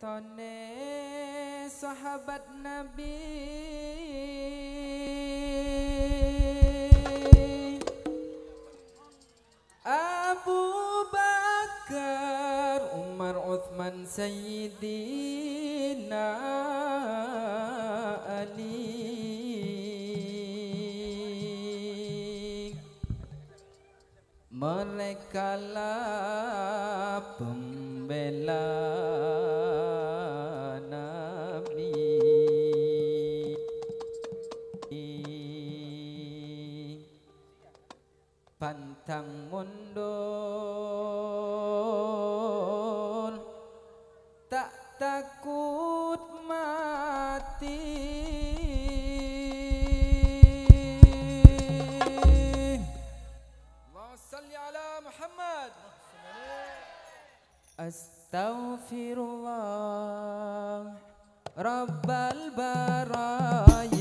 Tone sahabat Nabi. Abu Bakar Umar Uthman Sayyidina Ali. Mereka lah Pantang mundur Tak takut mati Allahumma salli ala Muhammad Astaghfirullah Rabbal baraya